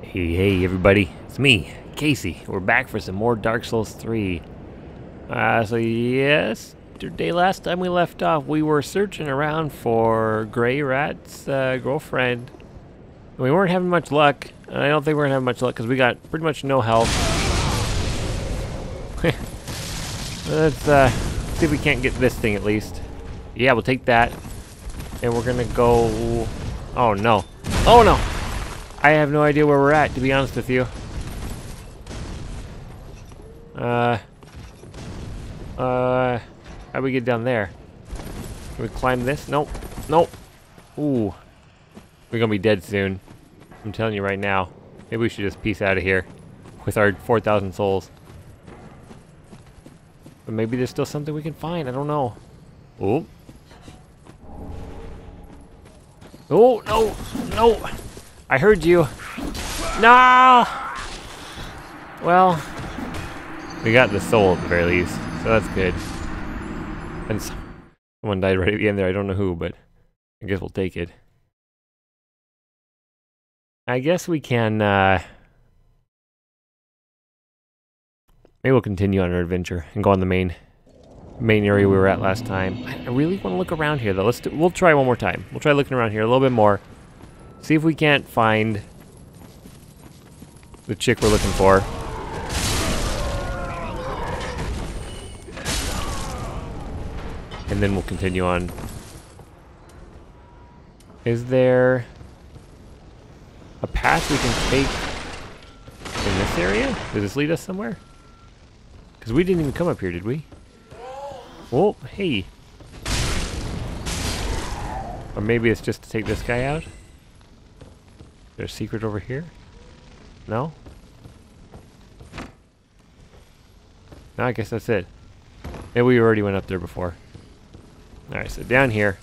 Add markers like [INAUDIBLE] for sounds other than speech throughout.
Hey, hey, everybody. It's me, Casey. We're back for some more Dark Souls 3. Uh, so yes, yesterday, last time we left off, we were searching around for Greirat's uh, girlfriend. And we weren't having much luck. And I don't think we're gonna have much luck because we got pretty much no health. [LAUGHS] Let's uh, see if we can't get this thing at least. Yeah, we'll take that. And we're gonna go... Oh, no. Oh, no! I have no idea where we're at, to be honest with you. Uh... Uh... How do we get down there? Can we climb this? Nope. Nope. Ooh. We're gonna be dead soon. I'm telling you right now. Maybe we should just peace out of here. With our 4,000 souls. But maybe there's still something we can find. I don't know. Oh. Oh, no. No. I heard you. No! Well, we got the soul at the very least, so that's good. And someone died right at the end there. I don't know who, but I guess we'll take it. I guess we can, uh... Maybe we'll continue on our adventure and go on the main main area we were at last time. I really want to look around here, though. Let's do, we'll try one more time. We'll try looking around here a little bit more. See if we can't find the chick we're looking for. And then we'll continue on. Is there a path we can take in this area? Does this lead us somewhere? Because we didn't even come up here, did we? Oh, hey. Or maybe it's just to take this guy out? There's a secret over here? No? No, I guess that's it. Maybe we already went up there before. Alright, so down here.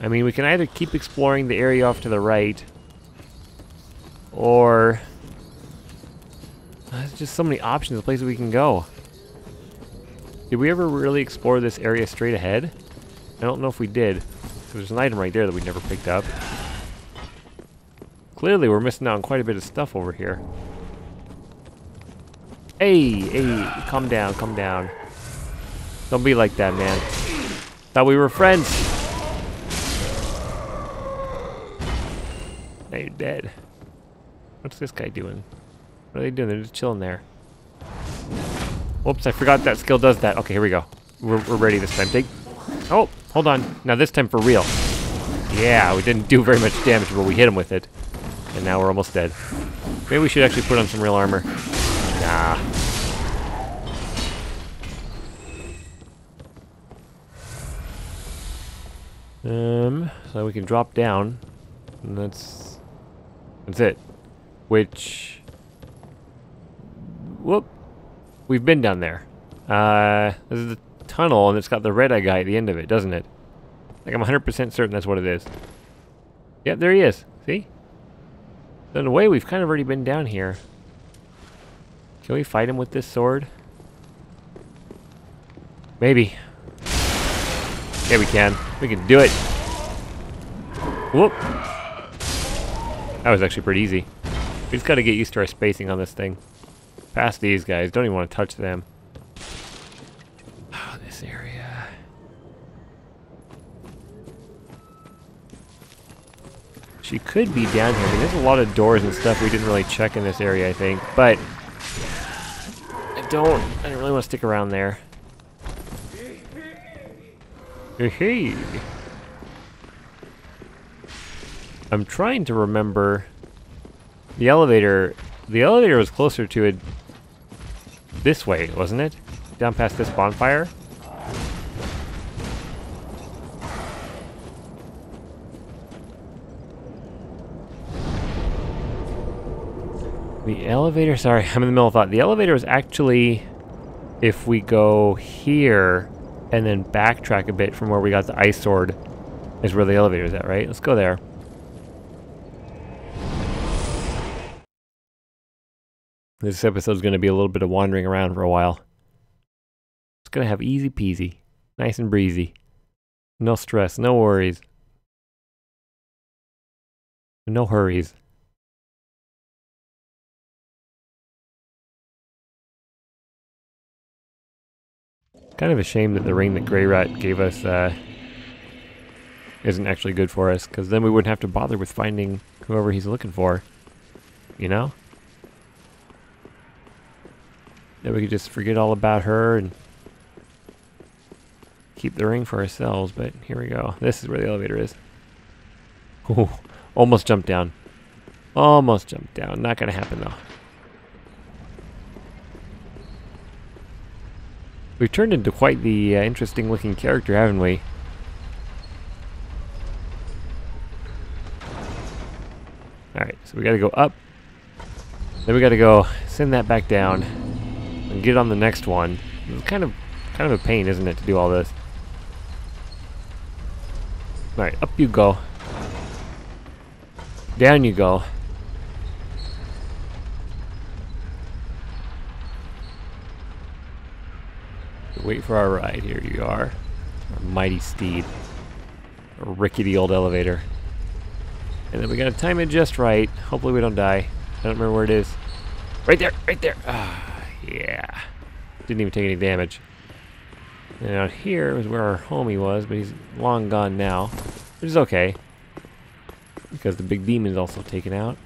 I mean, we can either keep exploring the area off to the right, or... There's just so many options places we can go. Did we ever really explore this area straight ahead? I don't know if we did. There's an item right there that we never picked up. Clearly, we're missing out on quite a bit of stuff over here. Hey, hey, calm down, calm down. Don't be like that, man. Thought we were friends. Now you're dead. What's this guy doing? What are they doing? They're just chilling there. Whoops, I forgot that skill does that. Okay, here we go. We're, we're ready this time. Take... Oh, hold on. Now this time for real. Yeah, we didn't do very much damage, but we hit him with it. And now we're almost dead. Maybe we should actually put on some real armor. Nah. Um, so we can drop down. And that's... That's it. Which... Whoop. We've been down there. Uh, this is the tunnel, and it's got the red-eye guy at the end of it, doesn't it? Like, I'm 100% certain that's what it is. Yep, there he is. See? So in a way, we've kind of already been down here. Can we fight him with this sword? Maybe. Yeah, we can. We can do it. Whoop. That was actually pretty easy. We just gotta get used to our spacing on this thing. Past these guys. Don't even want to touch them. Oh, this area. She could be down here. I mean, there's a lot of doors and stuff we didn't really check in this area, I think. But I don't. I don't really want to stick around there. Hey. I'm trying to remember the elevator. The elevator was closer to it this way, wasn't it? Down past this bonfire? The elevator, sorry, [LAUGHS] I'm in the middle of thought. The elevator is actually, if we go here and then backtrack a bit from where we got the ice sword, is where the elevator is at, right? Let's go there. This episode's going to be a little bit of wandering around for a while. It's going to have easy peasy, nice and breezy. No stress, no worries. No hurries. Kind of a shame that the ring that Greirat gave us uh, isn't actually good for us, because then we wouldn't have to bother with finding whoever he's looking for. You know? Then we could just forget all about her and keep the ring for ourselves, but here we go. This is where the elevator is. Ooh, almost jumped down. Almost jumped down. Not gonna happen though. We've turned into quite the uh, interesting looking character, haven't we? Alright, so we gotta go up. Then we gotta go send that back down and get on the next one. It's kind of kind of a pain, isn't it, to do all this? Alright, up you go. Down you go. Wait for our ride. Here you are. Our mighty steed. A rickety old elevator. And then we gotta time it just right. Hopefully we don't die. I don't remember where it is. Right there! Right there! Ah, yeah. Didn't even take any damage. And out here was where our homie was, but he's long gone now. Which is okay. Because the big demon is also taken out.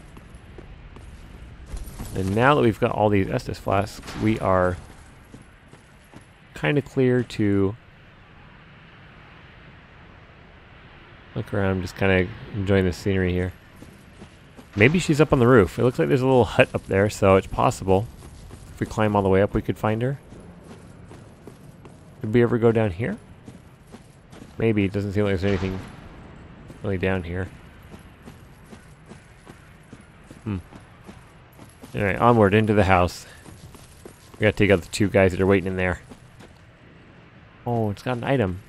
And now that we've got all these Estus flasks, we are kind of clear to look around, I'm just kind of enjoying the scenery here. Maybe she's up on the roof. It looks like there's a little hut up there, so it's possible. If we climb all the way up, we could find her. Did we ever go down here? Maybe. It doesn't seem like there's anything really down here. Hmm. Alright, onward into the house. We gotta take out the two guys that are waiting in there. Oh, it's got an item.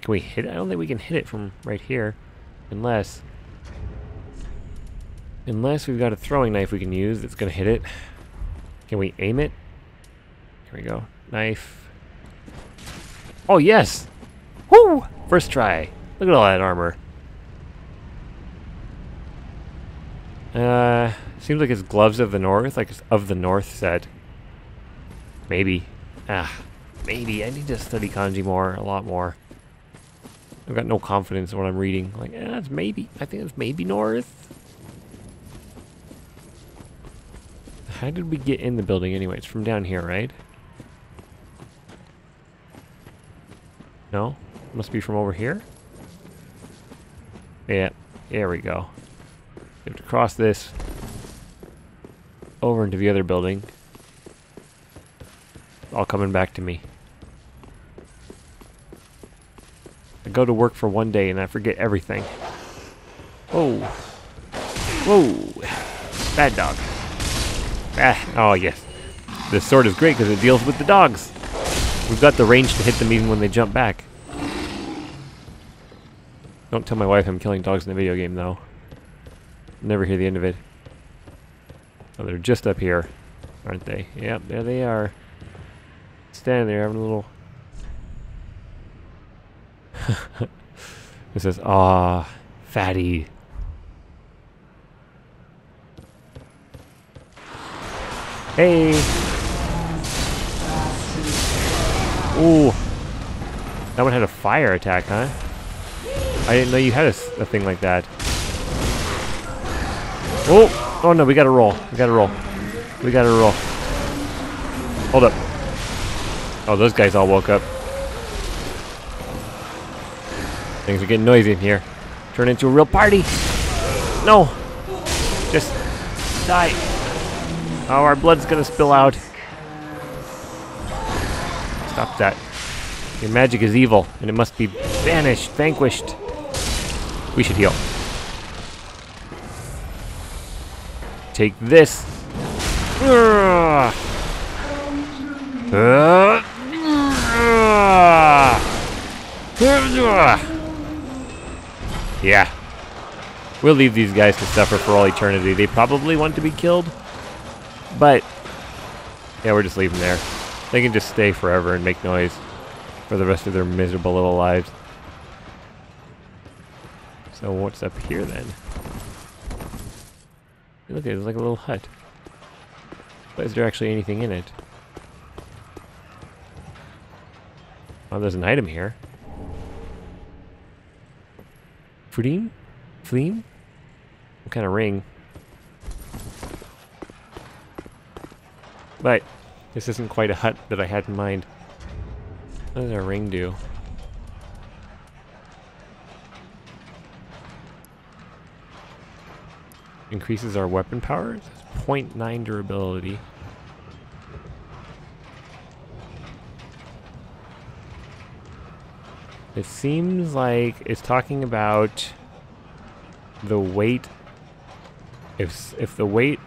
Can we hit it? I don't think we can hit it from right here. Unless... Unless we've got a throwing knife we can use that's gonna hit it. Can we aim it? Here we go. Knife. Oh, yes! Woo! First try. Look at all that armor. Uh, seems like it's Gloves of the North, like it's of the North set. Maybe. Ah, maybe. I need to study kanji more, a lot more. I've got no confidence in what I'm reading. Like, eh, it's maybe. I think it's maybe North. How did we get in the building anyway? It's from down here, right? No? Must be from over here? Yeah, there we go. We have to cross this over into the other building. All coming back to me. I go to work for one day and I forget everything. Oh. Whoa. Bad dog. Ah, oh yes. This sword is great because it deals with the dogs. We've got the range to hit them even when they jump back. Don't tell my wife I'm killing dogs in the video game though. Never hear the end of it. Oh, they're just up here, aren't they? Yep, there they are. Standing there having a little... [LAUGHS] it says, ah, fatty. Hey! Ooh. That one had a fire attack, huh? I didn't know you had a, a thing like that. Oh! Oh no, we gotta roll. We gotta roll. We gotta roll. Hold up. Oh, those guys all woke up. Things are getting noisy in here. Turn into a real party. No! Just die. Oh, our blood's gonna spill out. Stop that. Your magic is evil, and it must be banished, vanquished. We should heal. Take this. Yeah. We'll leave these guys to suffer for all eternity. They probably want to be killed. But, yeah, we're just leaving there. They can just stay forever and make noise for the rest of their miserable little lives. So what's up here then? Look, there's like a little hut. But is there actually anything in it? Oh, there's an item here. Fleam? Fleam? What kind of ring? But this isn't quite a hut that I had in mind. What does our ring do? Increases our weapon power. 0.9 durability. It seems like it's talking about the weight. If if the weight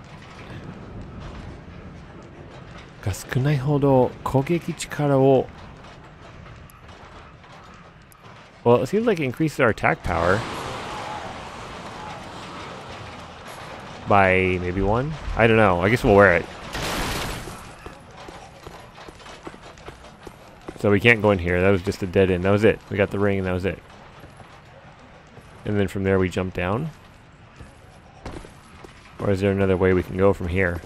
が少ないほど攻撃力を Well, it seems like it increases our attack power by maybe one. I don't know. I guess we'll wear it. So we can't go in here. That was just a dead end. That was it. We got the ring and that was it. And then from there we jump down. Or is there another way we can go from here?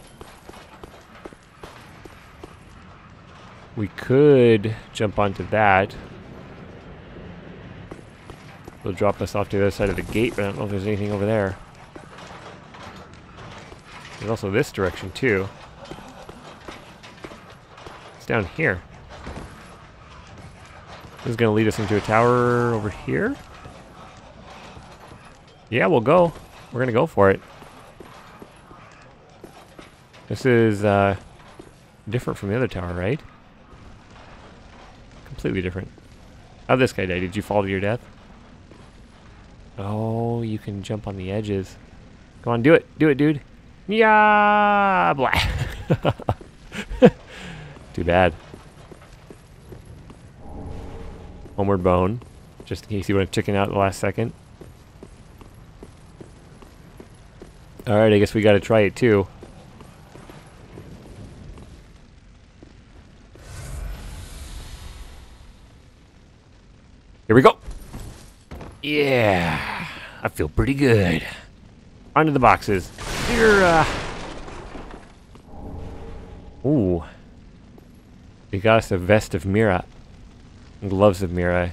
We could jump onto that. It'll drop us off to the other side of the gate, but I don't know if there's anything over there. There's also this direction too. It's down here. This is to lead us into a tower over here. Yeah, we'll go. We're to go for it. This is uh, different from the other tower, right? Completely different. How'd this guy die? Did you fall to your death? Oh, you can jump on the edges. Come on, do it. Do it, dude. Yeah, blah. [LAUGHS] Too bad. Homeward Bone, just in case you want to chicken out the last second. Alright, I guess we gotta try it too. Here we go! Yeah, I feel pretty good. Onto the boxes. Here, uh... Ooh. We got us a vest of Mirrah gloves of Mirrah,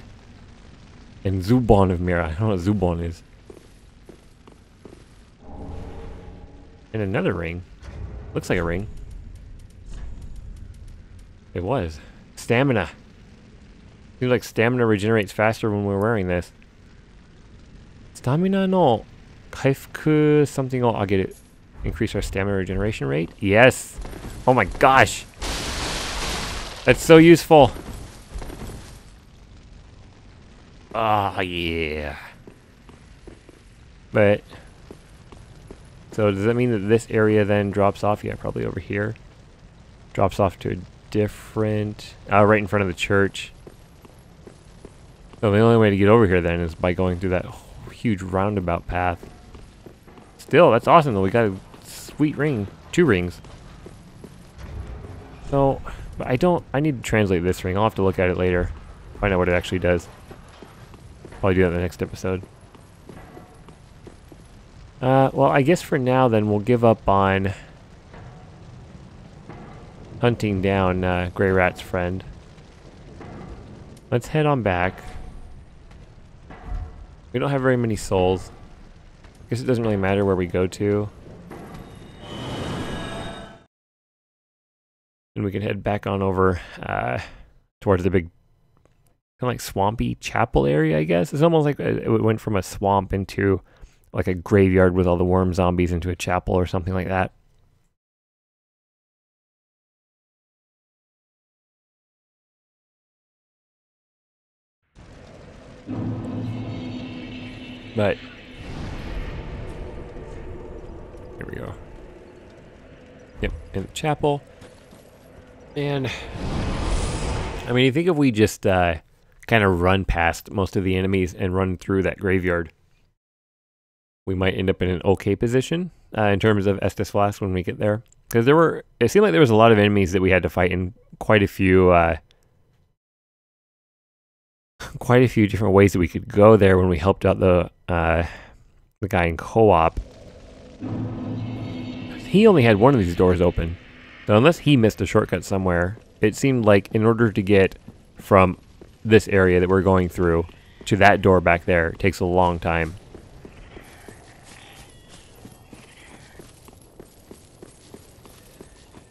and Zubon of Mirrah. I don't know what Zubon is. And another ring. Looks like a ring. It was. Stamina. Seems like stamina regenerates faster when we're wearing this. Stamina no kaifuku something I'll get it. Increase our stamina regeneration rate? Yes! Oh my gosh! That's so useful! Ah, oh, yeah. But, so does that mean that this area then drops off? Yeah, probably over here. Drops off to a different, uh, right in front of the church. So the only way to get over here then is by going through that huge roundabout path. Still, that's awesome though. We got a sweet ring. Two rings. So, but I don't, I need to translate this ring. I'll have to look at it later. Find out what it actually does. Probably do that in the next episode. Uh, well, I guess for now then we'll give up on hunting down uh, Greirat's friend. Let's head on back. We don't have very many souls. I guess it doesn't really matter where we go to. And we can head back on over uh, towards the big kind of like swampy chapel area, I guess. It's almost like it went from a swamp into like a graveyard with all the worm zombies into a chapel or something like that. But here we go. Yep, in the chapel. And I mean, you think if we just uh, kind of run past most of the enemies and run through that graveyard, we might end up in an okay position uh, in terms of Estus Flask when we get there. Because there were, it seemed like there was a lot of enemies that we had to fight in quite a few, uh, [LAUGHS] quite a few different ways that we could go there when we helped out the, uh, the guy in co-op. he only had one of these doors open. So unless he missed a shortcut somewhere, it seemed like in order to get from this area that we're going through to that door back there, it takes a long time.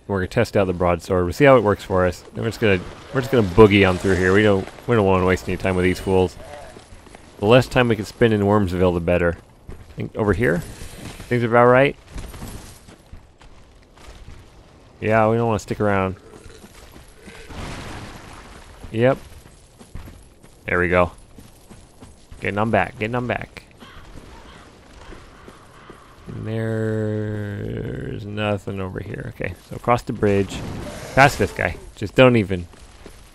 We're gonna test out the broadsword. We'll see how it works for us. Then we're just gonna we're just gonna boogie on through here. We don't we don't want to waste any time with these fools. The less time we can spend in Wormsville, the better. I think over here, things are about right. Yeah, we don't want to stick around. Yep. There we go. Getting on back, getting on back. And there's nothing over here. Okay, so across the bridge. Past this guy. Just don't even,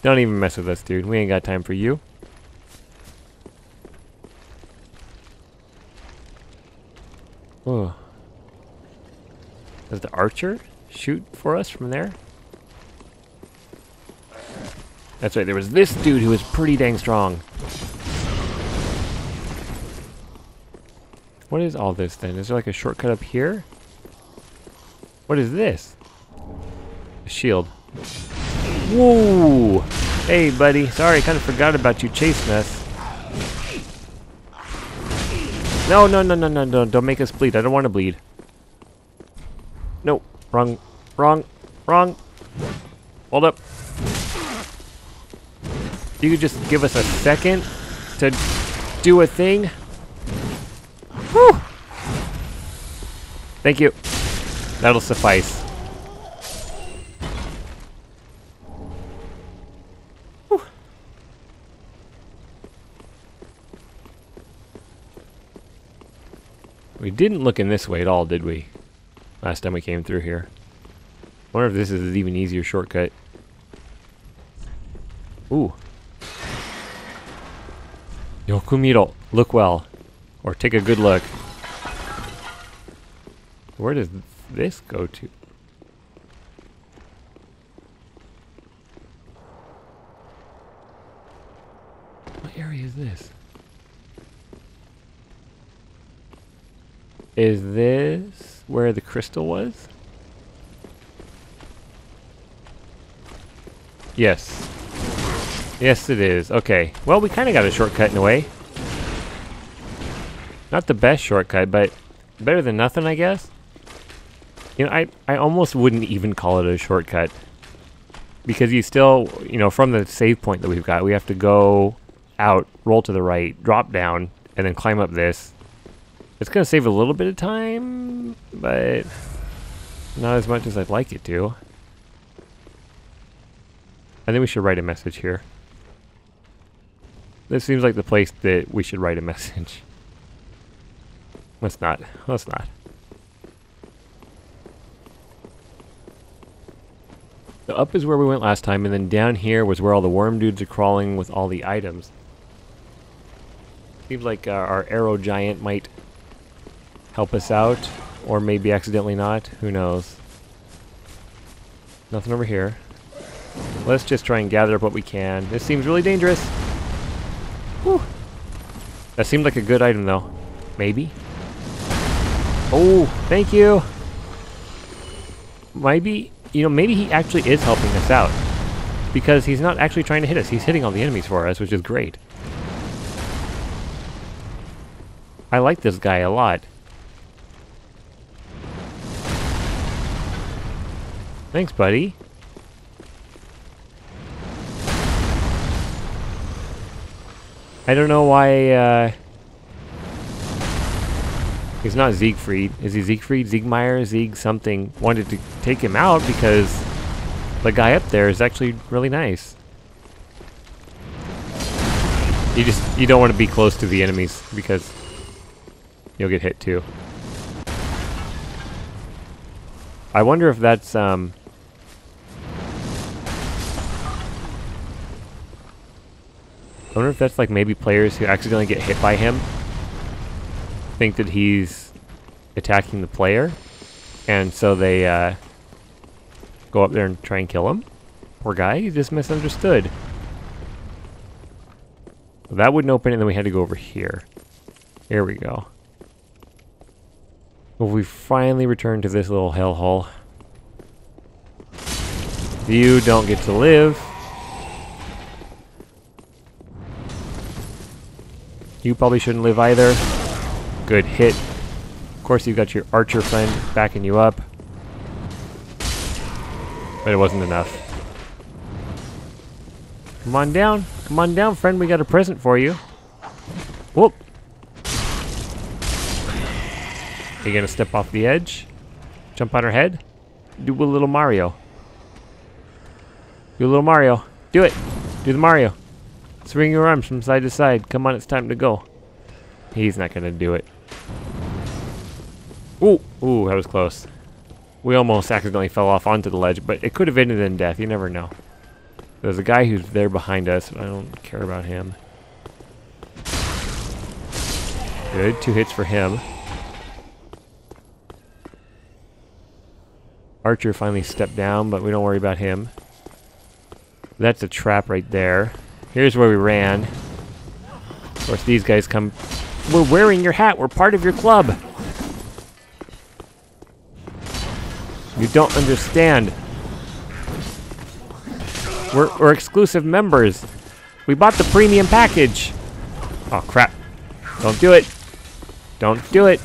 don't even mess with us, dude. We ain't got time for you. Oh. Does the archer shoot for us from there? That's right, there was this dude who was pretty dang strong. What is all this then? Is there like a shortcut up here? What is this? A shield. Whoa! Hey, buddy. Sorry, kind of forgot about you chasing us. No, no, no, no, no, no. Don't make us bleed. I don't want to bleed. No. Wrong. Wrong. Wrong. Hold up. You could just give us a second to do a thing. Whew. Thank you. That'll suffice. We didn't look in this way at all, did we? Last time we came through here. wonder if this is an even easier shortcut. Ooh. Yokumiro. Look well. Or take a good look. Where does this go to? What area is this? Is this where the crystal was? Yes. Yes, it is. Okay. Well, we kind of got a shortcut in a way. Not the best shortcut, but better than nothing, I guess. You know, I, I almost wouldn't even call it a shortcut. Because you still, you know, from the save point that we've got, we have to go out, roll to the right, drop down, and then climb up this. It's going to save a little bit of time, but not as much as I'd like it to. I think we should write a message here. This seems like the place that we should write a message. Let's not. Let's not. So up is where we went last time, and then down here was where all the worm dudes are crawling with all the items. Seems like uh, our arrow giant might help us out, or maybe accidentally not. Who knows? Nothing over here. Let's just try and gather up what we can. This seems really dangerous. Whew. That seemed like a good item, though. Maybe? Oh, thank you! Maybe, you know, maybe he actually is helping us out. Because he's not actually trying to hit us. He's hitting all the enemies for us, which is great. I like this guy a lot. Thanks, buddy. I don't know why, uh... He's not Siegfried. Is he Siegfried? Siegmeyer? Sieg something. Wanted to take him out because the guy up there is actually really nice. You just, you don't want to be close to the enemies because you'll get hit too. I wonder if that's, um... I wonder if that's like maybe players who accidentally get hit by him think that he's attacking the player, and so they uh, go up there and try and kill him. Poor guy, he just misunderstood. Well, that wouldn't open, and then we had to go over here. Here we go. Well, we finally returned to this little hellhole. You don't get to live. You probably shouldn't live either. Good hit. Of course, you've got your archer friend backing you up. But it wasn't enough. Come on down. Come on down, friend. We got a present for you. Whoop. Are you gonna step off the edge? Jump on her head? Do a little Mario. Do a little Mario. Do it. Do the Mario. Swing your arms from side to side. Come on, it's time to go. He's not gonna do it. Ooh, ooh, that was close. We almost accidentally fell off onto the ledge, but it could have ended in death. You never know. There's a guy who's there behind us. I don't care about him. Good, two hits for him. Archer finally stepped down, but we don't worry about him. That's a trap right there. Here's where we ran. Of course, these guys come... We're wearing your hat! We're part of your club! You don't understand. We're, we're exclusive members. We bought the premium package. Oh, crap. Don't do it. Don't do it.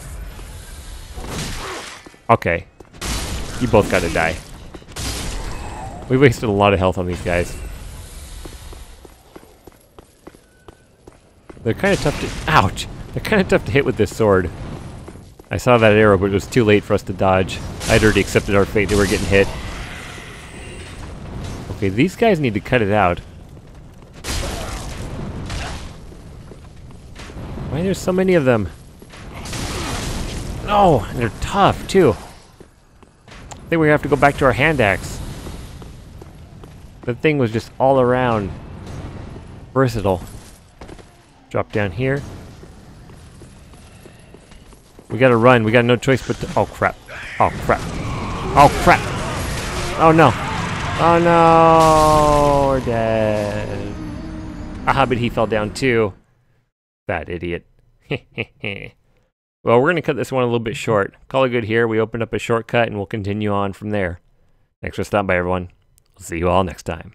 Okay. You both gotta die. We wasted a lot of health on these guys. They're kind of tough to... Ouch! They're kind of tough to hit with this sword. I saw that arrow, but it was too late for us to dodge. I'd already accepted our fate. They were getting hit. Okay, these guys need to cut it out. Why are there so many of them? Oh, and they're tough, too I think we have to go back to our hand axe. The thing was just all around versatile. Drop down here. We gotta run. We got no choice but to... Oh, crap. Oh, crap. Oh, crap. Oh, no. Oh, no. We're dead. Aha, but he fell down too. Bad idiot. [LAUGHS] Well, we're to cut this one a little bit short. Call it good here. We opened up a shortcut and we'll continue on from there. Thanks for stopping by, everyone. See you all next time.